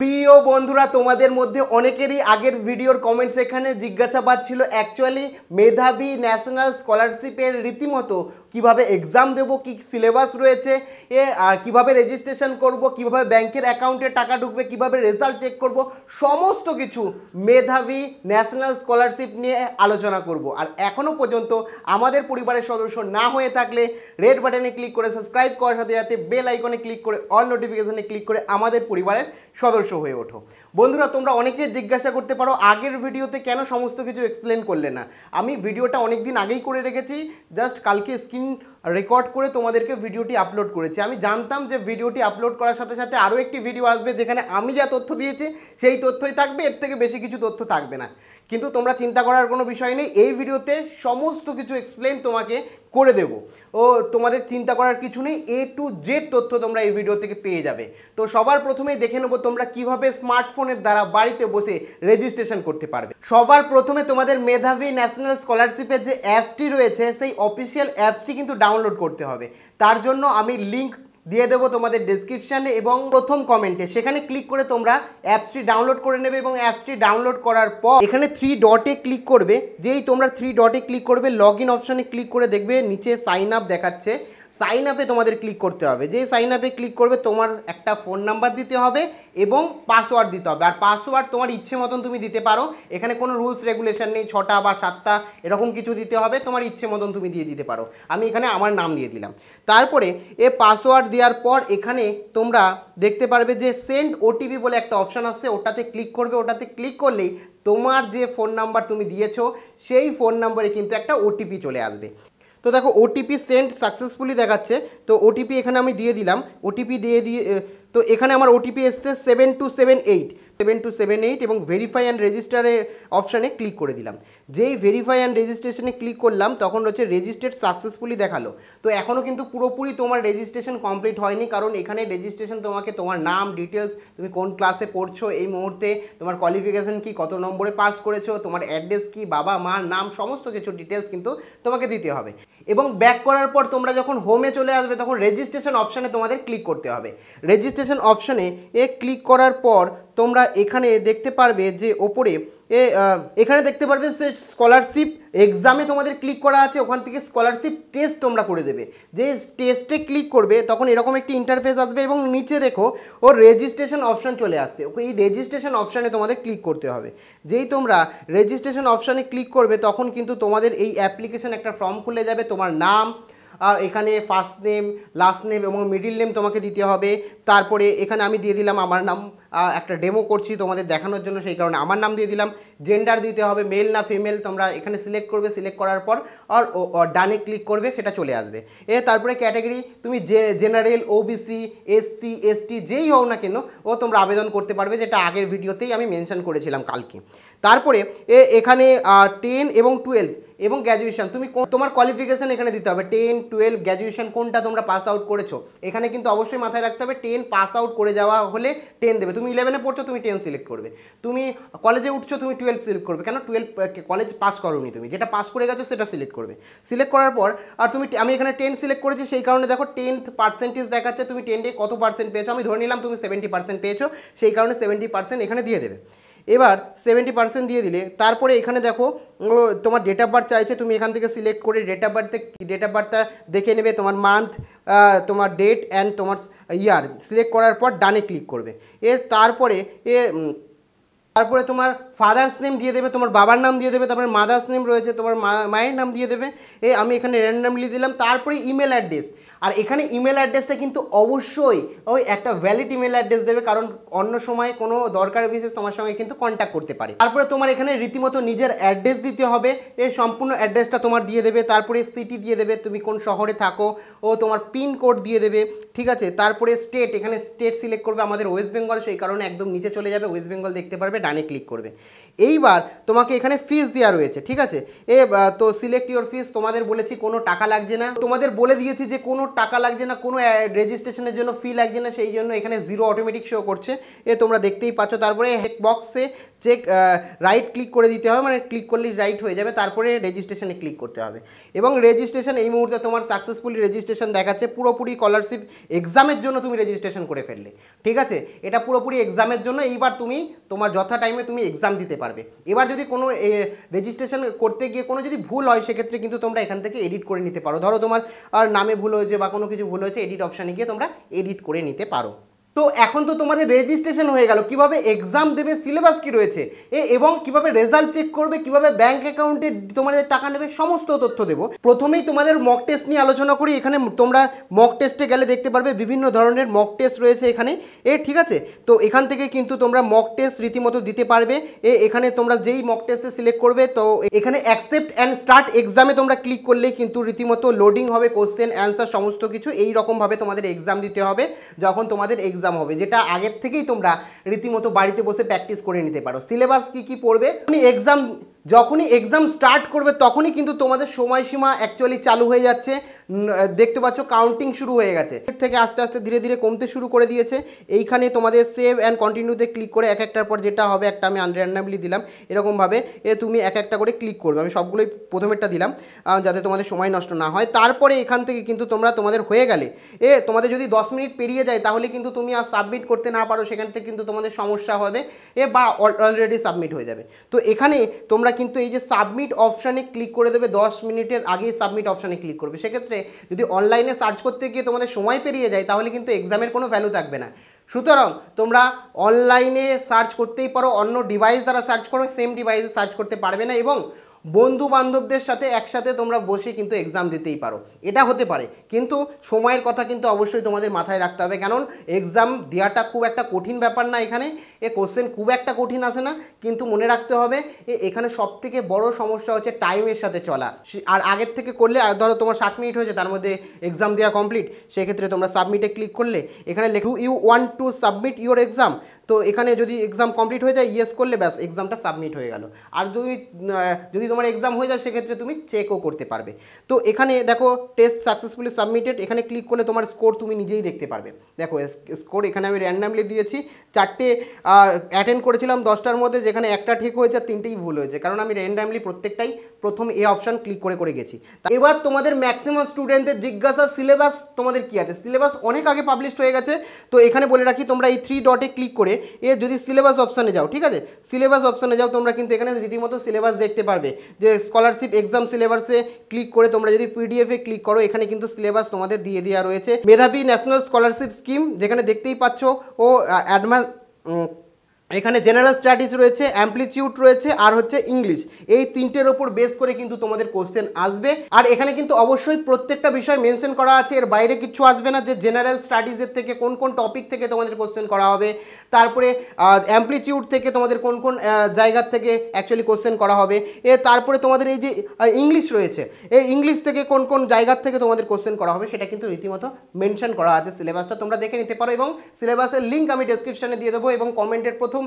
প্রিয় বন্ধুরা, তোমাদের মধ্যে অনেকেরই আগের ভিডিওর কমেন্টস এখানে জিজ্ঞাসাবাদ ছিল। অ্যাকচুয়ালি মেধাবী ন্যাশনাল স্কলারশিপের রীতিমতো কীভাবে এক্সাম দেব, কি সিলেবাস রয়েছে, এ কীভাবে রেজিস্ট্রেশন করব, কীভাবে ব্যাংকের অ্যাকাউন্টে টাকা ঢুকবে, কীভাবে রেজাল্ট চেক করব, সমস্ত কিছু মেধাবী ন্যাশনাল স্কলারশিপ নিয়ে আলোচনা করব। আর এখনও পর্যন্ত আমাদের পরিবারের সদস্য না হয়ে থাকলে রেড বাটনে ক্লিক করে সাবস্ক্রাইব করার সাথে সাথে বেল আইকনে ক্লিক করে অল নোটিফিকেশনে ক্লিক করে আমাদের পরিবারের সদস্য হয়ে ওঠো। বন্ধুরা, তোমরা অনেকে জিজ্ঞাসা করতে পারো, আগের ভিডিওতে কেন সমস্ত কিছু এক্সপ্লেন করলে না? আমি ভিডিওটা অনেক দিন আগেই করে রেখেছি জাস্ট কালকে স্ক্রিন in রেকর্ড করে তোমাদেরকে ভিডিওটি আপলোড করেছি। আমি জানতাম যে ভিডিওটি আপলোড করার সাথে সাথে আরও একটি ভিডিও আসবে যেখানে আমি যা তথ্য দিয়েছি, সেই তথ্যই থাকবে, এর থেকে বেশি কিছু তথ্য থাকবে না। কিন্তু তোমরা চিন্তা করার কোনো বিষয় নেই, এই ভিডিওতে সমস্ত কিছু এক্সপ্লেন তোমাকে করে দেব। ও, তোমাদের চিন্তা করার কিছু নেই এ টু জেড তথ্য তোমরা এই ভিডিও থেকে পেয়ে যাবে। তো সবার প্রথমেই দেখে নেব তোমরা কীভাবে স্মার্টফোনের দ্বারা বাড়িতে বসে রেজিস্ট্রেশন করতে পারবে। সবার প্রথমে তোমাদের মেধাবী ন্যাশনাল স্কলারশিপের যে অ্যাপসটি রয়েছে, সেই অফিসিয়াল অ্যাপসটি কিন্তু ডাউনলোড করতে হবে। তার জন্য আমি লিঙ্ক দিয়ে দেবো তোমাদের ডিসক্রিপশানে এবং প্রথম কমেন্টে সেখানে ক্লিক করে তোমরা অ্যাপসটি ডাউনলোড করে নেবে এবং অ্যাপসটি ডাউনলোড করার পর এখানে থ্রি ডটে ক্লিক করবে। যেই তোমরা থ্রি ডটে ক্লিক করবে লগ ইন অপশানে ক্লিক করে দেখবে, নিচে সাইন আপ দেখাচ্ছে। সাইন আপে তোমাদের ক্লিক করতে হবে। যে সাইন আপে ক্লিক করবে, তোমার একটা ফোন নাম্বার দিতে হবে এবং পাসওয়ার্ড দিতে হবে। আর পাসওয়ার্ড তোমার ইচ্ছে মতন তুমি দিতে পারো। এখানে কোনো রুলস রেগুলেশন নেই, ছটা বা সাতটা, এরকম কিছু দিতে হবে। তোমার ইচ্ছে মতন তুমি দিয়ে দিতে পারো। আমি এখানে আমার নাম দিয়ে দিলাম। তারপরে এ পাসওয়ার্ড দেওয়ার পর এখানে তোমরা দেখতে পারবে যে সেন্ড ওটিপি বলে একটা অপশান আসছে। ওটাতে ক্লিক করবে। ওটাতে ক্লিক করলেই তোমার যে ফোন নাম্বার তুমি দিয়েছ, সেই ফোন নাম্বারে কিন্তু একটা ওটিপি চলে আসবে। তো দেখো ওটিপি সেন্ড সাকসেসফুলি দেখাচ্ছে, তো ওটিপি এখানে আমি দিয়ে দিলাম ওটিপি দিয়ে দিয়ে তো এখানে আমার ওটিপি এসছে seven two seven eight seven two seven eight এবং ভেরিফাই অ্যান্ড রেজিস্টারে অপশানে ক্লিক করে দিলাম। যেই ভেরিফাই অ্যান্ড রেজিস্ট্রেশনে ক্লিক করলাম, তখন হচ্ছে রেজিস্ট্রেড সাকসেসফুলি দেখাল। তো এখনও কিন্তু পুরোপুরি তোমার রেজিস্ট্রেশন কমপ্লিট হয়নি, কারণ এখানে রেজিস্ট্রেশন তোমাকে তোমার নাম ডিটেলস তুমি কোন ক্লাসে পড়ছো, এই মুহূর্তে তোমার কোয়ালিফিকেশন কি, কত নম্বরে পাস করেছ, তোমার অ্যাড্রেস কি, বাবা, মার নাম, সমস্ত কিছু ডিটেলস কিন্তু তোমাকে দিতে হবে। এবং ব্যাক করার পর তোমরা যখন হোমে চলে আসবে, তখন রেজিস্ট্রেশন অপশানে তোমাদের ক্লিক করতে হবে। রেজিস্ট্রেশন অপশানে এ ক্লিক করার পর তোমরা এখানে দেখতে পারবে যে ওপরে, এ এখানে দেখতে পারবে যে স্কলারশিপ এক্সামে তোমাদের ক্লিক করা আছে, ওখান থেকে স্কলারশিপ টেস্ট তোমরা করে দেবে। যে টেস্টে ক্লিক করবে, তখন এরকম একটি ইন্টারফেস আসবে এবং নিচে দেখো ওর রেজিস্ট্রেশন অপশান চলে আসছে। এই রেজিস্ট্রেশন অপশানে তোমাদের ক্লিক করতে হবে। যেই তোমরা রেজিস্ট্রেশন অপশানে ক্লিক করবে, তখন কিন্তু তোমাদের এই অ্যাপ্লিকেশন একটা ফর্ম খুলে যাবে, তোমার নাম এখানে ফার্স্ট নেম লাস্ট নেম এবং মিডিল নেম তোমাকে দিতে হবে। তারপরে এখানে আমি দিয়ে দিলাম আমার নাম একটা ডেমো করছি তোমাদের দেখানোর জন্য, সেই কারণে আমার নাম দিয়ে দিলাম। জেন্ডার দিতে হবে মেল না ফিমেল তোমরা এখানে সিলেক্ট করবে সিলেক্ট করার পর আর ডানে ক্লিক করবে, সেটা চলে আসবে। এ তারপরে ক্যাটাগরি তুমি যে জেনারেল ওবিসি এসসি এসটি যেই হও না কেন, ও তোমরা আবেদন করতে পারবে, যেটা আগের ভিডিওতেই আমি মেনশন করেছিলাম কালকে। তারপরে, এ, এখানে টেন এবং টুয়েলভ এবং গ্র্যাজুয়েশন তুমি তোমার কোয়ালিফিকেশন এখানে দিতে হবে। টেন টুয়েলভ গ্র্যাজুয়েশন কোনটা তোমরা পাস আউট করেছ? এখানে কিন্তু অবশ্যই মাথায় রাখতে হবে টেন পাস আউট করে যাওয়া হলে টেন দেবে। তুমি ইলেভেনে পড়ছো, তুমি টেন সিলেক্ট করবে। তুমি কলেজে উঠছো, তুমি টুয়েলভ সিলেক্ট করবে। কেন টুয়েলভ কলেজ পাস করোনি তুমি? যেটা পাস করে গেছো, সেটা সিলেক্ট করবে। সিলেক্ট করার পর, আর তুমি আমি এখানে টেন সিলেক্ট করেছি, সেই কারণে দেখো টেন্থ পার্সেন্টেজ দেখাচ্ছে, তুমি টেনে কত পার্সেন্ট পেয়েছ? আমি ধরে নিলাম তুমি সেভেন্টি পার্সেন্ট পেয়েছ, সেই কারণে সেভেন্টি পার্সেন্ট এখানে দিয়ে দেবে। এবার সেভেন্টি পার্সেন্ট দিয়ে দিলে, তারপরে এখানে দেখো তোমার ডেট অফ বার্থ চাইছে, তুমি এখান থেকে সিলেক্ট করে ডেট অফ বার্থে ডেট অফ বার্থটা দেখে নেবে, তোমার মান্থ তোমার ডেট অ্যান্ড তোমার ইয়ার সিলেক্ট করার পর ডানে ক্লিক করবে। এ, তারপরে এ তারপরে তোমার ফাদার্স নেম দিয়ে দেবে, তোমার বাবার নাম দিয়ে দেবে, তারপরে মাদার্স নেম রয়েছে, তোমার মায়ের নাম দিয়ে দেবে। এ, আমি এখানে র্যান্ডামলি দিলাম, তারপরে ইমেল অ্যাড্রেস আর এখানে ইমেল অ্যাড্রেসটা কিন্তু অবশ্যই ওই একটা ভ্যালিড ইমেল অ্যাড্রেস দেবে, কারণ অন্য সময় কোনো দরকার বিশেষ তোমার সঙ্গে কিন্তু কন্ট্যাক্ট করতে পারে। তারপরে তোমার এখানে রীতিমতো নিজের অ্যাড্রেস দিতে হবে এই সম্পূর্ণ অ্যাড্রেসটা তোমার দিয়ে দেবে, তারপরে সিটি দিয়ে দেবে, তুমি কোন শহরে থাকো, ও তোমার পিন কোড দিয়ে দেবে, ঠিক আছে? তারপরে স্টেট এখানে স্টেট সিলেক্ট করবে আমাদের ওয়েস্ট বেঙ্গল সেই কারণে একদম নিচে চলে যাবে ওয়েস্ট বেঙ্গল দেখতে পারবে, ডানে ক্লিক করবে। এইবার তোমাকে এখানে ফিস দেওয়া রয়েছে, ঠিক আছে? এ তো সিলেক্ট ইউর ফিস তোমাদের বলেছি কোনো টাকা লাগছে না। তোমাদের বলে দিয়েছি যে কোনো টাকা লাগছে না, কোনো রেজিস্ট্রেশনের জন্য ফি লাগছে না, সেই জন্য এখানে জিরো অটোমেটিক শো করছে। এ, তোমরা দেখতেই পাচ্ছ, তারপরে হেক বক্সে চেক রাইট ক্লিক করে দিতে হবে মানে ক্লিক করলেই রাইট হয়ে যাবে, তারপরে রেজিস্ট্রেশনে ক্লিক করতে হবে। এবং রেজিস্ট্রেশন এই মুহূর্তে তোমার সাকসেসফুলি রেজিস্ট্রেশন দেখাচ্ছে, পুরোপুরি স্কলারশিপ এক্সামের জন্য তুমি রেজিস্ট্রেশন করে ফেললে। ঠিক আছে? এটা পুরোপুরি এক্সামের জন্য, এইবার তুমি তোমার যথা টাইমে তুমি এক্সাম দিতে পারবে। এবার যদি কোনো রেজিস্ট্রেশন করতে গিয়ে কোনো যদি ভুল হয়, সেক্ষেত্রে কিন্তু তোমরা এখান থেকে এডিট করে নিতে পারো। ধরো তোমার আর নামে ভুল হয়েছে বা কোনো কিছু ভুল হয়েছে এডিট অপশানে গিয়ে তোমরা এডিট করে নিতে পারো। তো এখন তো তোমাদের রেজিস্ট্রেশন হয়ে গেল। কীভাবে এক্সাম দেবে সিলেবাস কি রয়েছে? এ এবং কীভাবে রেজাল্ট চেক করবে, কীভাবে ব্যাংক অ্যাকাউন্টে তোমাদের টাকা নেবে, সমস্ত তথ্য দেবো। প্রথমেই তোমাদের মক টেস্ট নিয়ে আলোচনা করি। এখানে তোমরা মক টেস্টে গেলে দেখতে পারবে বিভিন্ন ধরনের মক টেস্ট রয়েছে এখানে। এ ঠিক আছে? তো এখান থেকে কিন্তু তোমরা মক টেস্ট রীতিমতো দিতে পারবে। এ এখানে তোমরা যেই মক টেস্টে সিলেক্ট করবে, তো এখানে অ্যাকসেপ্ট অ্যান্ড স্টার্ট এক্সামে তোমরা ক্লিক করলেই কিন্তু রীতিমতো লোডিং হবে কোশ্চেন অ্যান্সার সমস্ত কিছু। এই রকমভাবে তোমাদের এক্সাম দিতে হবে। যখন তোমাদের এক্সাম এক্সাম হবে, যেটা আগের থেকেই তোমরা রীতিমতো বাড়িতে বসে প্র্যাকটিস করে নিতে পারো। সিলেবাস কি কি পড়বে? তুমি এক্সাম যখনই এক্সাম স্টার্ট করবে, তখনই কিন্তু তোমাদের সময়সীমা অ্যাকচুয়ালি চালু হয়ে যাচ্ছে। দেখতে পাচ্ছ কাউন্টিং শুরু হয়ে গেছে। এর থেকে আস্তে আস্তে ধীরে ধীরে কমতে শুরু করে দিয়েছে। এইখানে তোমাদের সেভ অ্যান্ড কন্টিনিউতে ক্লিক করে এক একটার পর যেটা হবে, একটা আমি আনর্যান্ডামলি দিলাম। এরকমভাবে, এ তুমি এক একটা করে ক্লিক করবে। আমি সবগুলোই প্রথমেরটা দিলাম যাতে তোমাদের সময় নষ্ট না হয়। তারপরে এখান থেকে কিন্তু তোমরা তোমাদের হয়ে গেলে। এ, তোমাদের যদি দশ মিনিট পেরিয়ে যায়, তাহলে কিন্তু তুমি আর সাবমিট করতে না পারো। সেখান থেকে কিন্তু তোমাদের সমস্যা হবে। এ, বা অলরেডি সাবমিট হয়ে যাবে। তো এখানে তোমরা কিন্তু এই যে সাবমিট অপশানে ক্লিক করে দেবে, দশ মিনিটের আগেই সাবমিট অপশানে ক্লিক করবে। সেক্ষেত্রে যদি অনলাইনে সার্চ করতে গিয়ে তোমাদের সময় পেরিয়ে যায়, তাহলে কিন্তু এক্সামের কোনো ভ্যালু থাকবে না। সুতরাং তোমরা অনলাইনে সার্চ করতেই পারো, অন্য ডিভাইস দ্বারা সার্চ করো সেম ডিভাইসে সার্চ করতে পারবে না এবং বন্ধু বান্ধবদের সাথে একসাথে তোমরা বসে কিন্তু এক্সাম দিতেই পারো। এটা হতে পারে। কিন্তু সময়ের কথা কিন্তু অবশ্যই তোমাদের মাথায় রাখতে হবে। কারণ এক্সাম দেওয়াটা খুব একটা কঠিন ব্যাপার না এখানে। এ কোশ্চেন খুব একটা কঠিন আসে না। কিন্তু মনে রাখতে হবে এখানে সব থেকে বড় সমস্যা হচ্ছে টাইমের সাথে চলা। আর আগের থেকে করলে, আর ধরো তোমার সাত মিনিট হয়েছে, তার মধ্যে এক্সাম দেওয়া কমপ্লিট সেক্ষেত্রে তোমরা সাবমিটে ক্লিক করলে, এখানে লেখু you want to submit your exam তো এখানে যদি এক্সাম কমপ্লিট হয়ে যায় ইয়েস করলে ব্যাস এক্সামটা সাবমিট হয়ে গেল। আর যদি যদি তোমার এক্সাম হয়ে যায়, সেক্ষেত্রে তুমি চেকও করতে পারবে। তো এখানে দেখো টেস্ট সাকসেসফুলি সাবমিটেড এখানে ক্লিক করলে তোমার স্কোর তুমি নিজেই দেখতে পারবে। দেখো স্কোর এখানে আমি র্যান্ডামলি দিয়েছি। চারটে অ্যাটেন্ড করেছিলাম দশটার মধ্যে, যেখানে একটা ঠিক হয়েছে আর তিনটেই ভুল হয়েছে। কারণ আমি র্যান্ডামলি প্রত্যেকটাই প্রথম এ অপশান ক্লিক করে করে গেছি। এবার তোমাদের ম্যাক্সিমাম স্টুডেন্টদের জিজ্ঞাসা সিলেবাস তোমাদের কি আছে? সিলেবাস অনেক আগে পাবলিশড হয়ে গেছে, তো এখানে বলে রাখি তোমরা এই থ্রি ডটে ক্লিক করে এ যদি সিলেবাস অপশানে যাও, ঠিক আছে? সিলেবাস অপশানে যাও, তোমরা কিন্তু এখানে রীতিমতো সিলেবাস দেখতে পারবে। যে স্কলারশিপ এক্সাম সিলেবাসে ক্লিক করে তোমরা যদি পিডিএফে ক্লিক করো, এখানে কিন্তু সিলেবাস তোমাদের দিয়ে দেওয়া রয়েছে। মেধাবী ন্যাশনাল স্কলারশিপ স্কিম যেখানে দেখতেই পাচ্ছ ও অ্যাডভান্স এখানে জেনারেল স্টাডিজ রয়েছে অ্যাম্পলিটিউড রয়েছে আর হচ্ছে ইংলিশ এই তিনটের ওপর বেস করে কিন্তু তোমাদের কোশ্চেন আসবে। আর এখানে কিন্তু অবশ্যই প্রত্যেকটা বিষয় মেনশন করা আছে। এর বাইরে কিছু আসবে না যে জেনারেল স্টাডিজের থেকে কোন কোন টপিক থেকে তোমাদের কোশ্চেন করা হবে। তারপরে অ্যাম্পলিটিউড থেকে তোমাদের কোন কোন জায়গার থেকে অ্যাকচুয়ালি কোশ্চেন করা হবে। এ, তারপরে তোমাদের এই যে ইংলিশ রয়েছে, এই ইংলিশ থেকে কোন কোন জায়গার থেকে তোমাদের কোশ্চেন করা হবে সেটা কিন্তু রীতিমতো মেনশন করা আছে। সিলেবাসটা তোমরা দেখে নিতে পারো এবং সিলেবাসের লিঙ্ক আমি ডেসক্রিপশনে দিয়ে দেবো এবং কমেন্টের প্রথম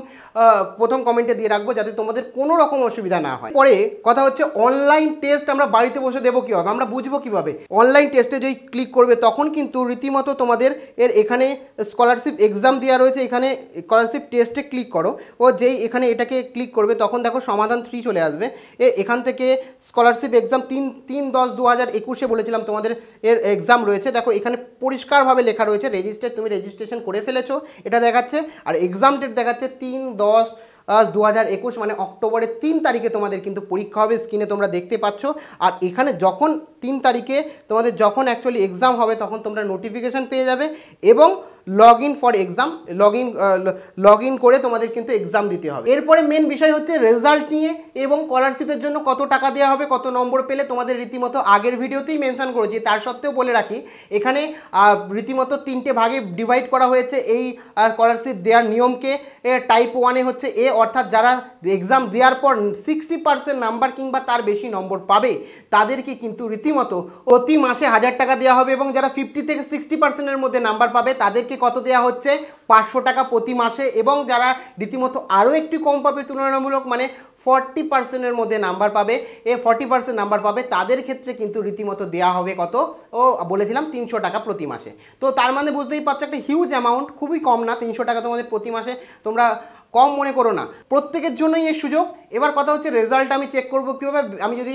প্রথম কমেন্টে দিয়ে রাখব যাতে তোমাদের কোনো রকম অসুবিধা না হয়। পরে কথা হচ্ছে অনলাইন টেস্ট আমরা বাড়িতে বসে দেবো কীভাবে? আমরা বুঝব কীভাবে? অনলাইন টেস্টে যদি ক্লিক করবে তখন কিন্তু রীতিমতো তোমাদের এর এখানে স্কলারশিপ এক্সাম দেওয়া রয়েছে, এখানে স্কলারশিপ টেস্টে ক্লিক করো। ও যেই এখানে এটাকে ক্লিক করবে তখন দেখো সমাধান থ্রি চলে আসবে। এ এখান থেকে স্কলারশিপ এক্সাম তিন তিন দশ দু হাজার একুশে বলেছিলাম তোমাদের এর এক্সাম রয়েছে। দেখো এখানে পরিষ্কারভাবে লেখা রয়েছে রেজিস্টার তুমি রেজিস্ট্রেশন করে ফেলেছো। এটা দেখাচ্ছে, আর এক্সাম ডেট দেখাচ্ছে তিন দশ দু হাজার একুশ মানে অক্টোবরের তিন তারিখে তোমাদের কিন্তু পরীক্ষা হবে। স্ক্রিনে তোমরা দেখতে পাচ্ছ। আর এখানে যখন তিন তারিখে তোমাদের যখন অ্যাকচুয়ালি এক্সাম হবে তখন তোমরা নোটিফিকেশান পেয়ে যাবে এবং log in for exam log in log in করে তোমাদের কিন্তু এক্সাম দিতে হবে। এরপরে মেন বিষয় হচ্ছে রেজাল্ট নিয়ে এবং স্কলারশিপের জন্য কত টাকা দেওয়া হবে, কত নম্বর পেলে তোমাদের রীতিমতো আগের ভিডিওতেই মেনশন করেছি, তার সত্ত্বেও বলে রাখি, এখানে রীতিমতো তিনটে ভাগে ডিভাইড করা হয়েছে, এই স্কলারশিপ দেওয়ার নিয়মকে টাইপ ওয়ানে হচ্ছে এ অর্থাৎ যারা এক্সাম দেওয়ার পর সিক্সটি পার্সেন্ট নাম্বার কিংবা তার বেশি নম্বর পাবে, তাদেরকে কিন্তু রীতি রীতিমতো প্রতি মাসে হাজার টাকা দেওয়া হবে এবং যারা ফিফটি থেকে সিক্সটি পার্সেন্টের মধ্যে নাম্বার পাবে, তাদেরকে কত দেওয়া হচ্ছে? পাঁচশো টাকা প্রতি মাসে এবং যারা রীতিমতো আরও একটু কম পাবে, তুলনামূলক মানে ফর্টি পার্সেন্টের মধ্যে নাম্বার পাবে। এ ফর্টি পার্সেন্ট নাম্বার পাবে, তাদের ক্ষেত্রে কিন্তু রীতিমতো দেওয়া হবে কত? ও, বলেছিলাম তিনশো টাকা প্রতি মাসে। তো তার মানে বুঝতেই পারছ, একটা হিউজ অ্যামাউন্ট খুবই কম না, তিনশো টাকা তোমাদের প্রতি মাসে তোমরা কম মনে করো না। প্রত্যেকের জন্যই এর সুযোগ এবার কথা হচ্ছে রেজাল্ট আমি চেক করব কীভাবে, আমি যদি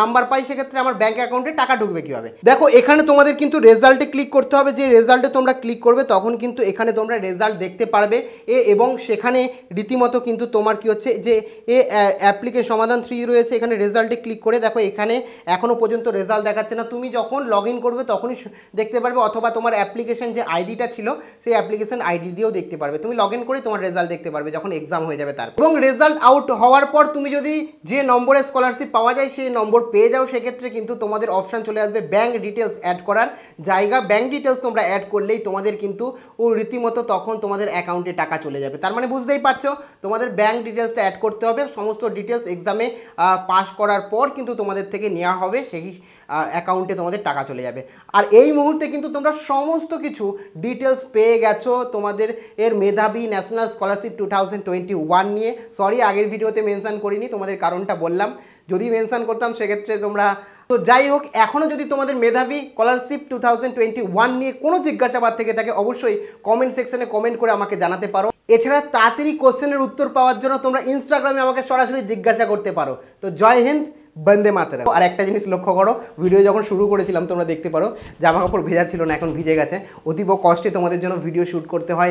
নাম্বার পাই সেক্ষেত্রে আমার ব্যাঙ্ক অ্যাকাউন্টে টাকা ঢুকবে কীভাবে। দেখো, এখানে তোমাদের কিন্তু রেজাল্টে ক্লিক করতে হবে, যে রেজাল্টে তোমরা ক্লিক করবে তখন কিন্তু এখানে তোমরা রেজাল্ট দেখতে পারবে। এ এবং সেখানে রীতিমতো কিন্তু তোমার কি হচ্ছে, যে এ অ্যাপ্লিকেশন সমাধান থ্রি রয়েছে, এখানে রেজাল্টে ক্লিক করে দেখো, এখানে এখনও পর্যন্ত রেজাল্ট দেখাচ্ছে না। তুমি যখন লগ করবে তখনই দেখতে পারবে, অথবা তোমার অ্যাপ্লিকেশন যে আইডিটা ছিল, সেই অ্যাপ্লিকেশন আইডি দিয়েও দেখতে পারবে। তুমি লগ করে তোমার রেজাল্ট দেখতে পারবে যখন এক্সাম হয়ে যাবে তার এবং রেজাল্ট আউট হওয়ার পর তুমি যদি যে নম্বরে স্কলারশিপ পাওয়া যায়, সেই নম্বর পেয়ে যাও, সেক্ষেত্রে কিন্তু তোমাদের অপশান চলে আসবে ব্যাঙ্ক ডিটেলস অ্যাড করার। জায়গা ব্যাঙ্ক ডিটেলস তোমরা অ্যাড করলেই তোমাদের কিন্তু ও রীতিমতো তখন তোমাদের অ্যাকাউন্টে টাকা চলে যাবে। তার মানে বুঝতেই পারছ, তোমাদের ব্যাঙ্ক ডিটেলসটা অ্যাড করতে হবে। সমস্ত ডিটেলস এক্সামে পাস করার পর কিন্তু তোমাদের থেকে নেওয়া হবে, সেই অ্যাকাউন্টে তোমাদের টাকা চলে যাবে। আর এই মুহূর্তে কিন্তু তোমরা সমস্ত কিছু ডিটেলস পেয়ে গেছো তোমাদের এর মেধাবী ন্যাশনাল স্কলারশিপ টু নিয়ে। সরি আগের ভিডিওতে মেনশন করিনি, তোমাদের কারণটা বললাম। যদি মেনশন করতাম, সেক্ষেত্রে তোমরা তো যাই হোক এখনও যদি তোমাদের মেধাবী স্কলারশিপ টু থাউজেন্ড নিয়ে কোনো জিজ্ঞাসাবাদ থেকে থাকে, অবশ্যই কমেন্ট সেকশনে কমেন্ট করে আমাকে জানাতে পারো। এছাড়া তাড়াতাড়ি কোশ্চেনের উত্তর পাওয়ার জন্য তোমরা ইনস্টাগ্রামে আমাকে সরাসরি জিজ্ঞাসা করতে পারো। তো জয় হিন্দ, বন্দে মাতারা আর একটা জিনিস লক্ষ্য করো ভিডিও যখন শুরু করেছিলাম, তোমরা দেখতে পারো, জামা কাপড় ভেজা ছিল না, এখন ভিজে গেছে। অতীব কষ্টে তোমাদের জন্য ভিডিও শ্যুট করতে হয়।